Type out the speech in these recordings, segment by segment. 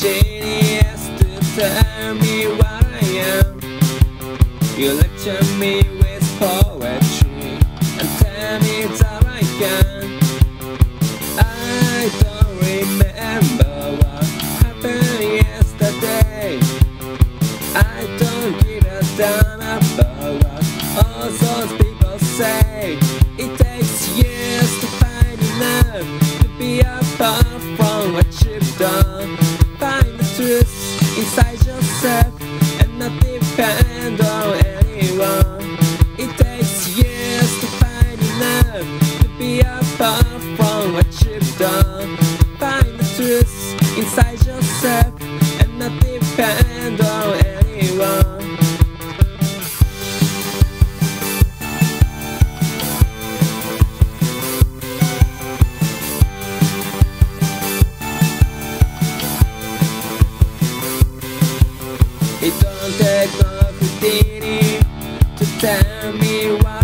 genius to tell me what I am. You lecture me with poetry and tell me that I can. I don't remember what happened yesterday. I don't give a damn about what all those people say. It takes years to find enough to be a from what you've done. Find the truth inside yourself and not depend on anyone. It takes years to find enough to be apart from what you've done. Find the truth inside yourself and not depend tell me why.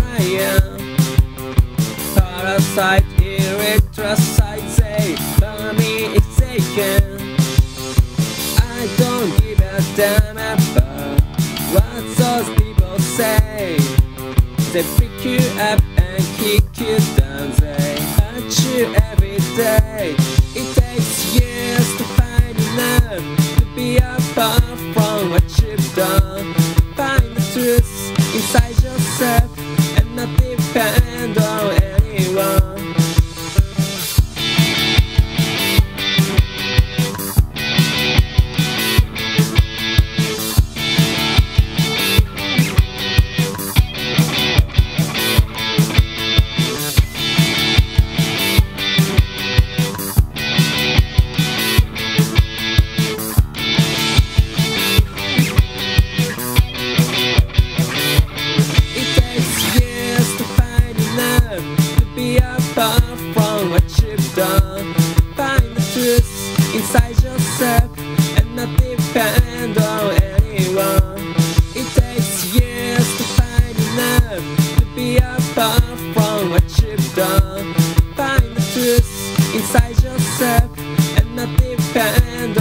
Parasite, erythrocyte, say, eh, for me it's taken. I don't give a damn about what those people say. They pick you up and kick you down, they hurt you every day. It takes years to find enough to be apart from not to be apart from what you've done. Find the truth inside yourself and not depend on anyone. It takes years to find to be apart from what you've done. Find the truth inside yourself and not depend